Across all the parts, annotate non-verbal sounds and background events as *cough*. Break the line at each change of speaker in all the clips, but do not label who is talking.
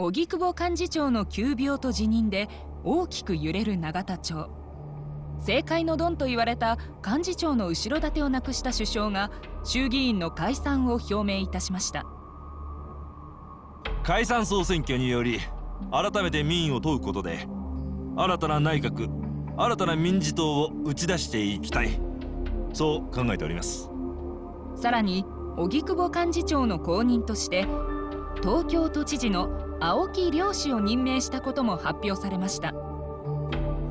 荻窪幹事長の急病と辞任で大きく揺れる永田町。政界のドンと言われた幹事長の後ろ盾をなくした首相が衆議院の解散を表明いたしました。
解散総選挙により改めて民意を問うことで新たな内閣新たな民事党を打ち出していきたい。そう考えております。
さらに荻窪幹事長の後任として東京都知事の青木良氏を任命したことも発表されました。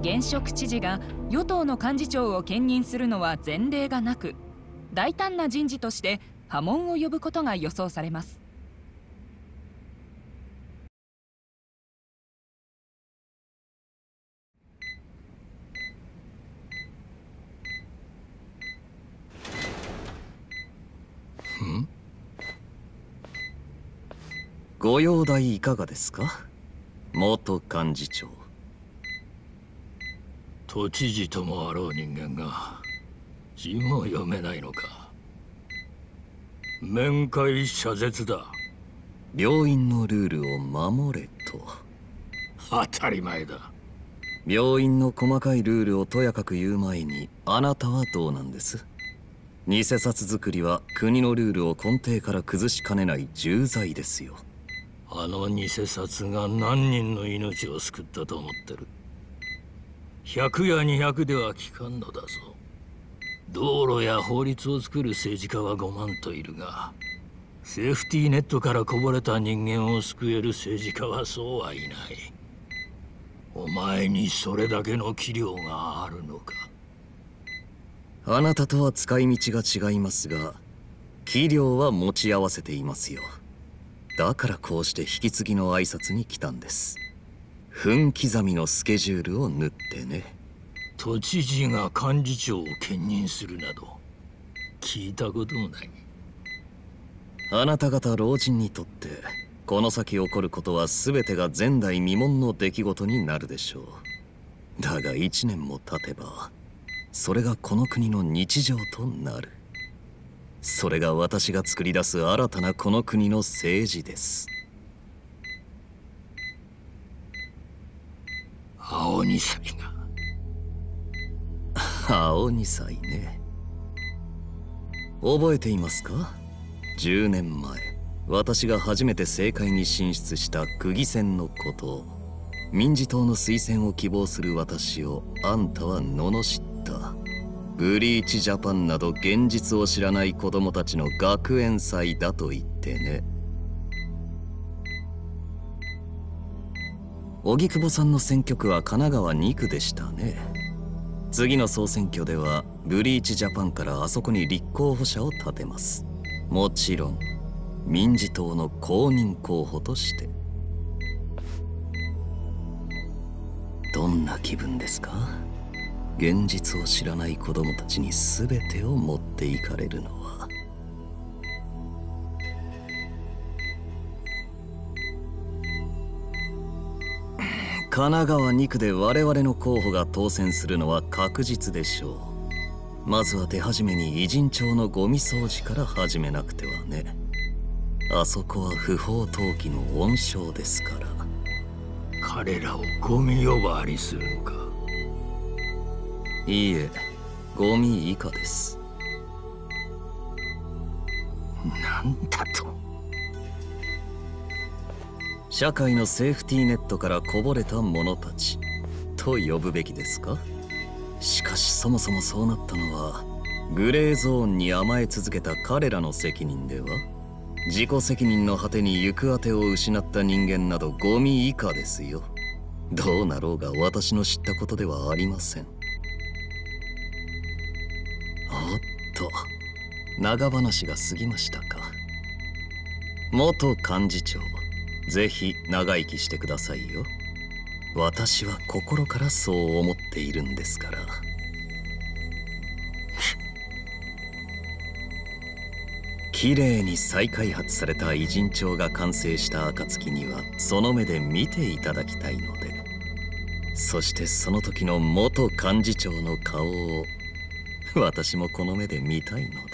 現職知事が与党の幹事長を兼任するのは前例がなく大胆な人事として波紋を呼ぶことが予想されます。
ご容体いかがですか？元幹事長。
都知事ともあろう人間が字も読めないのか。面会謝絶だ。
病院のルールを守れと。
当たり前だ。
病院の細かいルールをとやかく言う前にあなたはどうなんです？偽札作りは国のルールを根底から崩しかねない重罪ですよ
あの偽札が何人の命を救ったと思ってる？100や200では効かんのだぞ。道路や法律を作る政治家は5万といるがセーフティーネットからこぼれた人間を救える政治家はそうはいない。お前にそれだけの器量があるのか。
あなたとは使い道が違いますが器量は持ち合わせていますよ。だからこうして引き継ぎの挨拶に来たんです。分刻みのスケジュールを縫ってね。
都知事が幹事長を兼任するなど聞いたこともない。
あなた方老人にとってこの先起こることは全てが前代未聞の出来事になるでしょう。だが1年も経てばそれがこの国の日常となるそれが私が作り出す新たなこの国の政治です。
青二歳
が青二歳ね。覚えていますか？10年前私が初めて政界に進出した区議選のことを。民事党の推薦を希望する私をあんたは罵ったブリーチジャパンなど現実を知らない子供たちの学園祭だと言ってね。荻窪さんの選挙区は神奈川2区でしたね。次の総選挙ではブリーチジャパンからあそこに立候補者を立てます。もちろん民事党の公認候補として。どんな気分ですか？現実を知らない子供たちに全てを持っていかれるのは。神奈川2区で我々の候補が当選するのは確実でしょう。まずは手始めに偉人町のゴミ掃除から始めなくてはね。あそこは不法投棄の温床ですから。
彼らをゴミ呼ばわりするのか。
いいえゴミ以下です。
なんだと？
社会のセーフティーネットからこぼれた者たちと呼ぶべきですか？しかしそもそもそうなったのはグレーゾーンに甘え続けた彼らの責任では自己責任の果てに行く当てを失った人間などゴミ以下ですよ。どうなろうが私の知ったことではありません長話が過ぎましたか。元幹事長ぜひ長生きしてくださいよ。私は心からそう思っているんですから。綺麗に再開発された偉人帳が完成した暁にはその目で見ていただきたいので。そしてその時の元幹事長の顔を私もこの目で見たいの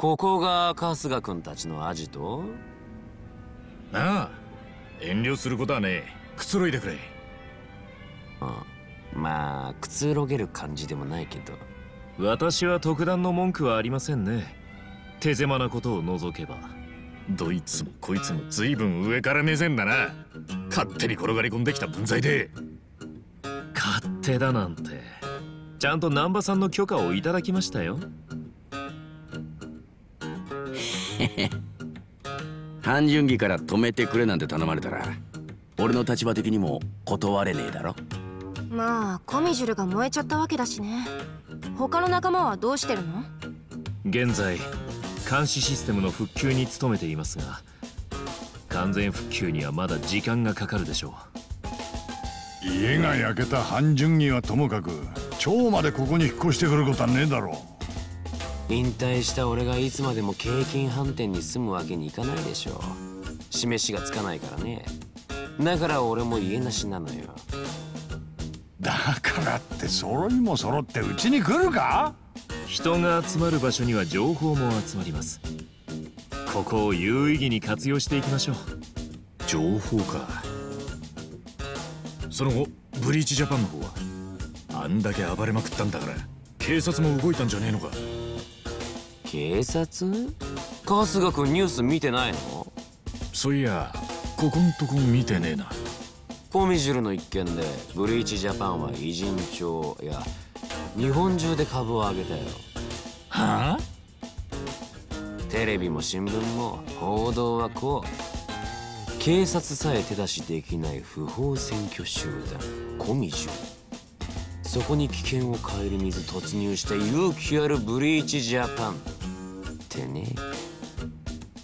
ここが春日君たちのアジト？
なあ遠慮することはねえ。くつろいでくれ。
うん。まあくつろげる感じでもないけど。
私は特段の文句はありませんね。手狭なことを除けば。どいつもこいつも随分上から目線だな。勝手に転がり込んできた分際で。勝手だなんて。ちゃんと南波さんの許可をいただきましたよ *laughs*
半純義から止めてくれなんて頼まれたら俺の立場的にも断れねえだろ。
まあコミジュルが燃えちゃったわけだしね。他の仲間はどうしてるの？
現在監視システムの復旧に努めていますが完全復旧にはまだ時間がかかるでしょ
う。家が焼けた半純義はともかく蝶までここに引っ越してくることはねえだろ
う引退した俺がいつまでも景品飯店に住むわけにいかないでしょ示しがつかないからね。だから俺も家なしなのよ。
だからって揃いも揃ってうちに来るか？
人が集まる場所には情報も集まります。ここを有意義に活用していきましょう。情報か。その後ブリーチジャパンの方はあんだけ暴れまくったんだから警察も動いたんじゃねえのか？
警察？春日君ニュース見てないの？
そういやここんとこ見てねえな。
コミジュルの一件でブリーチジャパンは偉人帳や日本中で株を上げたよ。
はあ？
テレビも新聞も報道はこう。警察さえ手出しできない不法占拠集団コミジュそこに危険を顧みず突入した勇気あるブリーチジャパンってね。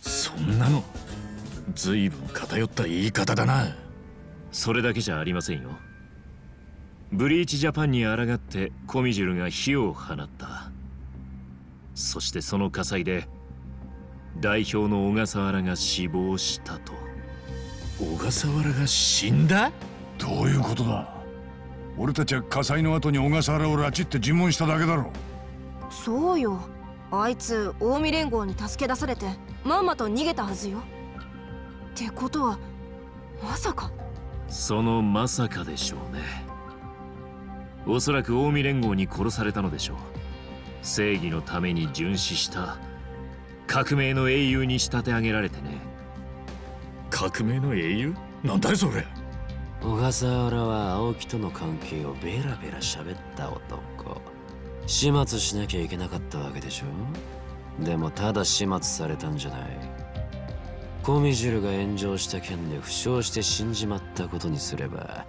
そんなの。随分偏った言い方だな。それだけじゃありませんよ。ブリーチジャパンに抗ってコミジュルが火を放った。そしてその火災で代表の小笠原が死亡したと。小笠原が死んだ？
どういうことだ？俺たちは火災の後に小笠原を拉致って尋問しただけだろ。
そうよあいつ近江連合に助け出されてまんまと逃げたはずよ。ってことはまさか。
そのまさかでしょうね。おそらく近江連合に殺されたのでしょう。正義のために殉死した革命の英雄に仕立て上げられてね。革命の英雄？なんだいそれ。
小笠原は青木との関係をベラベラ喋った男始末しなきゃいけなかったわけでしょ？でもただ始末されたんじゃない。コミジュルが炎上した件で負傷して死んじまったことにすれば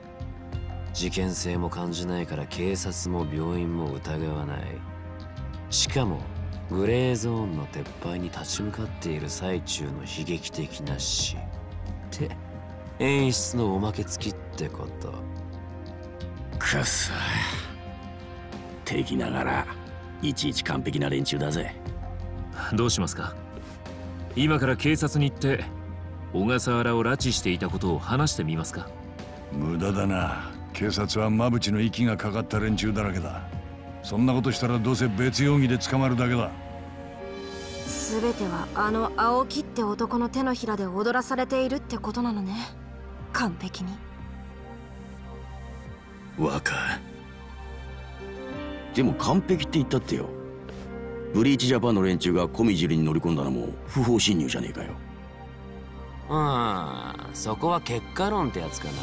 事件性も感じないから警察も病院も疑わない。しかもグレーゾーンの撤廃に立ち向かっている最中の悲劇的な死。って演出のおまけ付きってこと。
くっそ敵ながらいちいち完璧な連中だぜ。
どうしますか？今から警察に行って小笠原を拉致していたことを話してみますか？
無駄だな。警察は馬淵の息がかかった連中だらけだ。そんなことしたらどうせ別容疑で捕まるだけだ。
全てはあの青木って男の手のひらで踊らされているってことなのね。完璧に。
若
でも完璧って言ったってよ。ブリーチジャパンの連中がコミジルに乗り込んだのも不法侵入じゃねえかよ。
うんそこは結果論ってやつかな。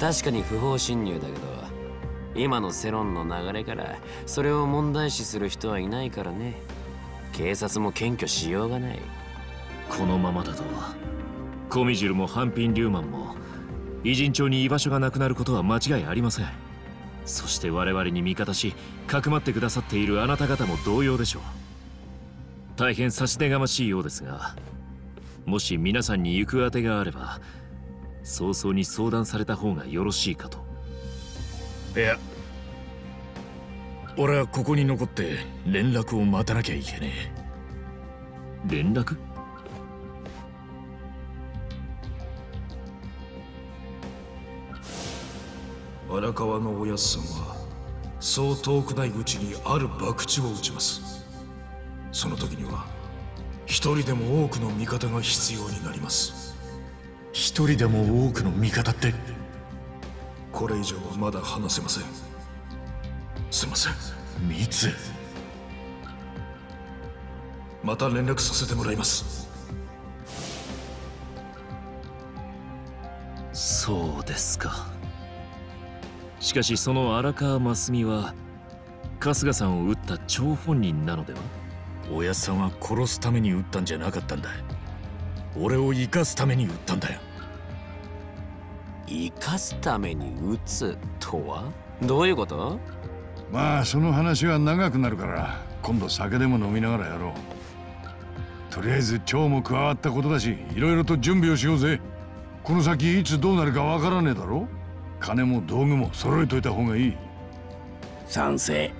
確かに不法侵入だけど今の世論の流れからそれを問題視する人はいないからね。警察も検挙しようがない。
このままだとコミジュルもハンピン・リューマンも偉人町に居場所がなくなることは間違いありませんそして我々に味方しかくまってくださっているあなた方も同様でしょう。大変差し出がましいようですがもし皆さんに行く当てがあれば早々に相談された方がよろしいかと。いや俺はここに残って連絡を待たなきゃいけねえ。連絡？
荒川のおやつさんはそう遠くないうちにある博打を打ちます。その時には一人でも多くの味方が必要になります。
一人でも多くの味方って？
これ以上はまだ話せません。すいません。
ミツ
また連絡させてもらいます。
そうですか
しかしその荒川真澄は春日さんを撃った張本人なのでは？
おやっさんは殺すために撃ったんじゃなかったんだ。俺を生かすために撃ったんだよ。
生かすために撃つとは？どういうこと？
まあその話は長くなるから今度酒でも飲みながらやろう。とりあえず蝶も加わったことだしいろいろと準備をしようぜ。この先いつどうなるかわからねえだろ？金も道具も揃えといた方がいい。
賛成。